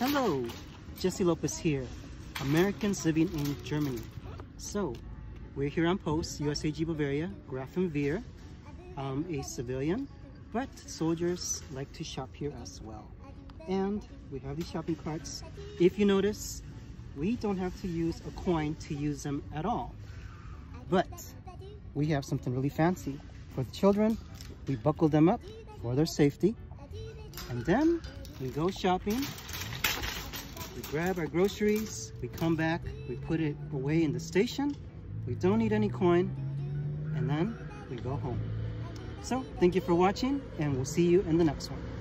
Hello, Jesse Lopez here, Americans living in Germany. So, we're here on post, USAG Bavaria, Grafenwehr, um, a civilian, but soldiers like to shop here as well. And we have these shopping carts. If you notice, we don't have to use a coin to use them at all. But we have something really fancy. For the children, we buckle them up for their safety. And then we go shopping. We grab our groceries, we come back, we put it away in the station. We don't need any coin. And then we go home. So thank you for watching and we'll see you in the next one.